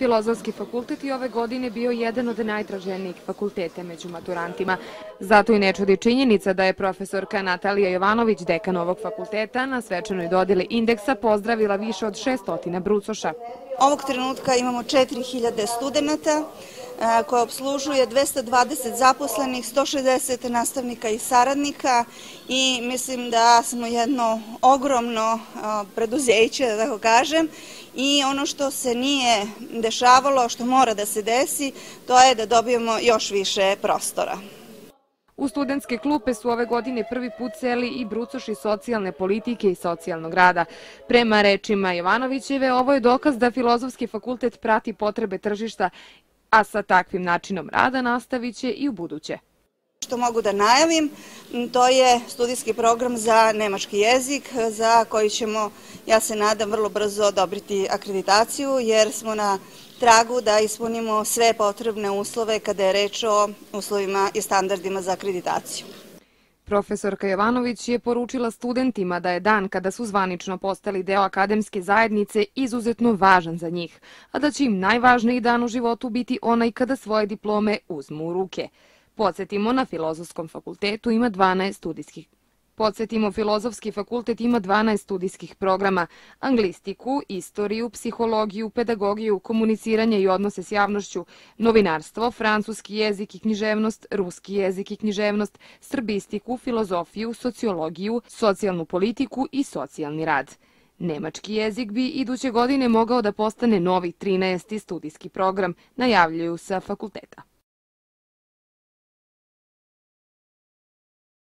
Filozofski fakultet je ove godine bio jedan od najtraženijih fakulteta među maturantima. Zato i ne čudi činjenica da je profesorka Natalija Jovanović, dekan ovog fakulteta, na svečanoj dodeli indeksa pozdravila više od 600 brucoša. Ovog trenutka imamo 4000 studenta koje obslužuje 220 zaposlenih, 160 nastavnika i saradnika i mislim da smo jedno ogromno preduzeće, da tako kažem, i ono što se nije dešavalo, što mora da se desi, to je da dobijemo još više prostora. U studentske klupe su ove godine prvi put seli i brucoši socijalne politike i socijalnog rada. Prema rečima Jovanovićeve, ovo je dokaz da Filozofski fakultet prati potrebe tržišta, a sa takvim načinom rada nastavit će i u buduće. Što mogu da najavim, to je studijski program za nemački jezik, za koji ćemo, ja se nadam, vrlo brzo odobriti akreditaciju, jer smo na tragu da ispunimo sve potrebne uslove kada je reč o uslovima i standardima za akreditaciju. Profesorka Jovanović je poručila studentima da je dan kada su zvanično postali deo akademske zajednice izuzetno važan za njih, a da će im najvažniji dan u životu biti onaj kada svoje diplome uzmu u ruke. Podsjetimo, na Filozofskom fakultetu ima 12 studijskih Podsjetimo, Filozofski fakultet ima 12 studijskih programa, anglistiku, istoriju, psihologiju, pedagogiju, komuniciranje i odnose s javnošću, novinarstvo, francuski jezik i književnost, ruski jezik i književnost, srbistiku, filozofiju, sociologiju, socijalnu politiku i socijalni rad. Nemački jezik bi iduće godine mogao da postane novi 13. studijski program, najavljuju sa fakulteta.